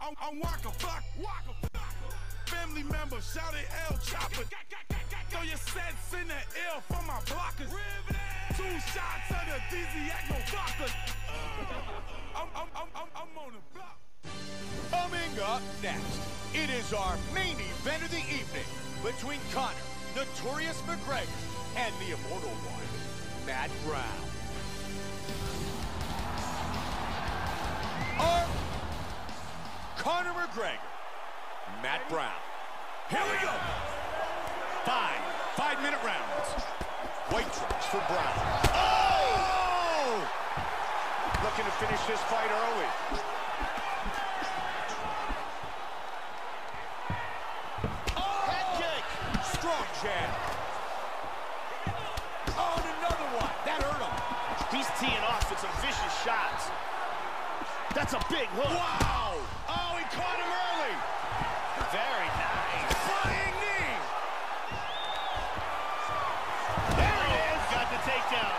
I'm, I'm, I'm Waka Flock. Family member, shout it El Chopper. Throw your sets in the air for my blockers. Two shots of the DZ no vodka. I'm, I'm, I'm, I'm, I'm on the block. Coming up next, it is our main event of the evening between Conor, Notorious McGregor, and the immortal one, Matt Brown. Conor McGregor, Matt Brown. Here we go. Five, five-minute rounds. White trunks for Brown. Oh! Looking to finish this fight early. Oh! Jab. Oh, and another one. That hurt him. He's teeing off with some vicious shots. That's a big hook. Wow! Oh, he caught him early. Very nice. Flying knee. There it is. Got the takedown.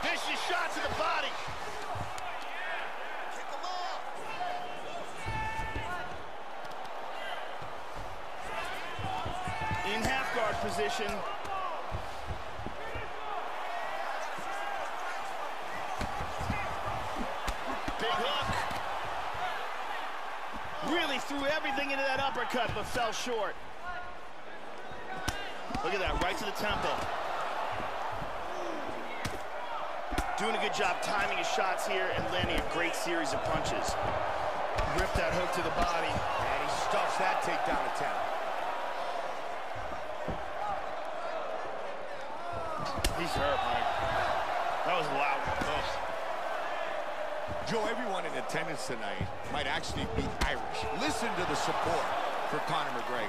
Vicious shot to the body. In half guard position. Big hook. Really threw everything into that uppercut, but fell short. Look at that, right to the temple. Doing a good job timing his shots here and landing a great series of punches. Rip that hook to the body. And he stuffs that takedown attempt. He's hurt, Mike. That was a loud. Ugh. Joe, everyone in attendance tonight might actually be Irish. Listen to the support for Conor McGregor.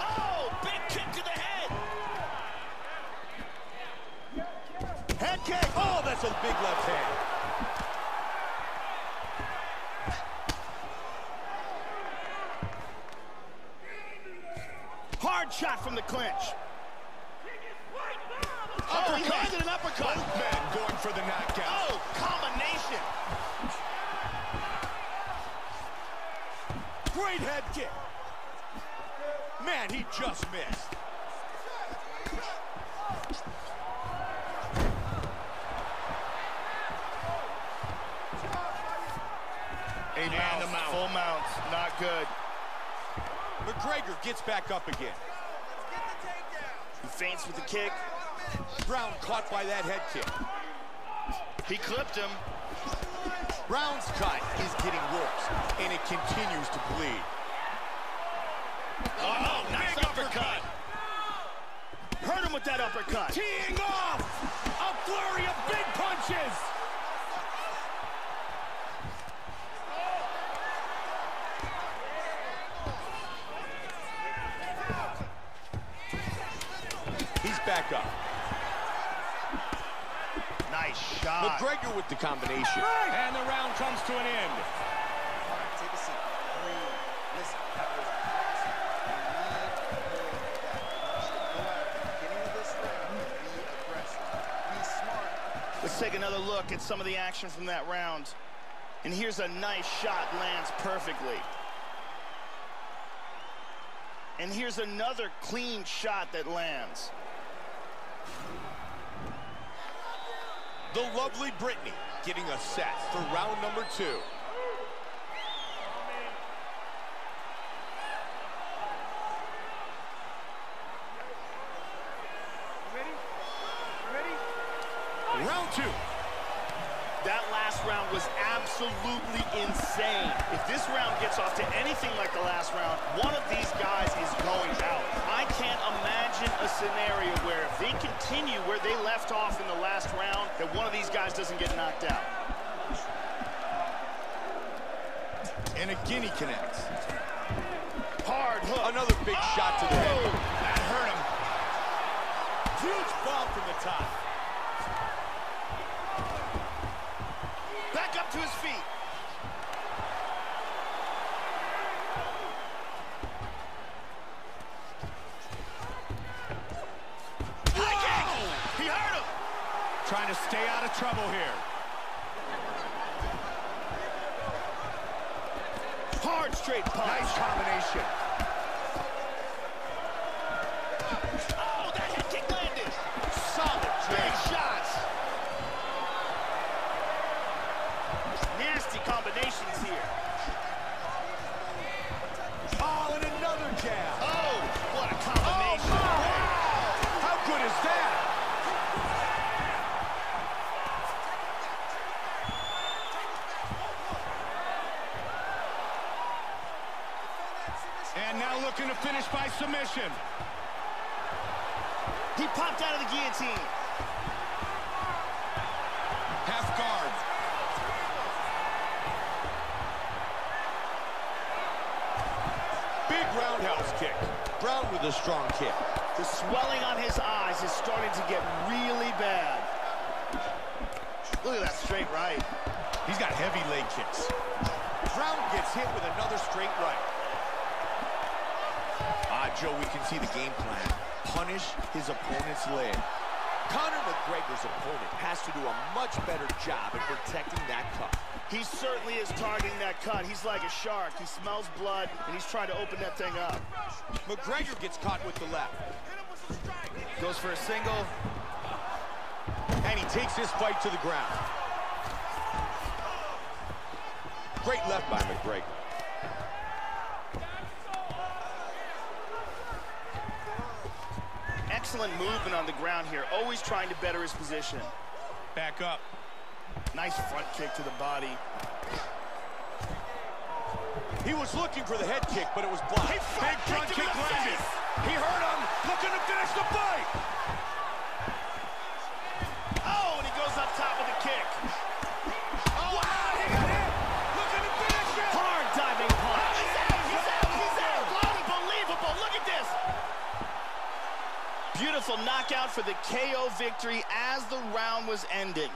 Oh, big kick to the head. Head kick. Oh, that's a big left hand. Hard shot from the clinch. Oh, he landed an uppercut. Both men going for the knockout. Oh, combination. Great head kick. Man, he just missed. A And mount. a mount. Full mount. Not good. McGregor gets back up again. He feints with the kick. Brown caught by that head kick. He clipped him. Brown's cut is getting worse, and it continues to bleed. Oh, nice big uppercut. Hurt him with that uppercut. Teeing off! A flurry of big punches! He's back up. Nice shot. McGregor with the combination. And the round comes to an end. All right, take a seat. Breathe. Listen, that was awesome. We need more of that. Go out at the beginning of this round be aggressive. Be smart. Let's take another look at some of the action from that round. And here's a nice shot, lands perfectly. And here's another clean shot that lands. The lovely Brittany getting a set for round number two. Round two. That last round was absolutely insane. If this round gets off to anything like the last round, one of these guys is going out. I can't imagine a scenario where if they continue where they left off in the last round, that one of these guys doesn't get knocked out. And again he connects. Hard hook. Another big shot to the head. Oh! That hurt him. Huge bomb from the top. Back up to his feet. High kick! He hurt him! Trying to stay out of trouble here. Hard straight punch. Nice combination. Oh, that head kick landed. Solid Big shots. Nasty combinations here. Oh, and another jab. Oh, what a Oh, combination. How good is that? Finish by submission. He popped out of the guillotine. Half guard. Big roundhouse kick. Brown with a strong kick. The swelling on his eyes is starting to get really bad. Look at that straight right. He's got heavy leg kicks. Brown gets hit with another straight right. Ah, Joe, we can see the game plan. Punish his opponent's leg. Conor McGregor's opponent has to do a much better job at protecting that cut. He certainly is targeting that cut. He's like a shark. He smells blood, and he's trying to open that thing up. McGregor gets caught with the left. Goes for a single. And he takes this fight to the ground. Great left by McGregor. Excellent movement on the ground here. Always trying to better his position. Back up. Nice front kick to the body. He was looking for the head kick, but it was blocked. He Big front kick landed. He hurt him. Looking to finish the fight. KO victory as the round was ending.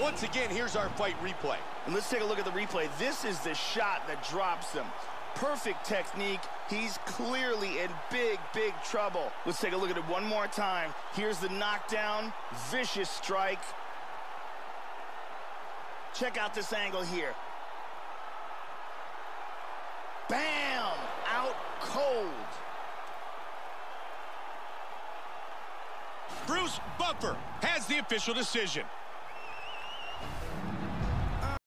Once again, here's our fight replay. And let's take a look at the replay. This is the shot that drops him. Perfect technique. He's clearly in big, big trouble. Let's take a look at it one more time. Here's the knockdown. Vicious strike. Check out this angle here. Bam! Out cold. Bruce Buffer has the official decision.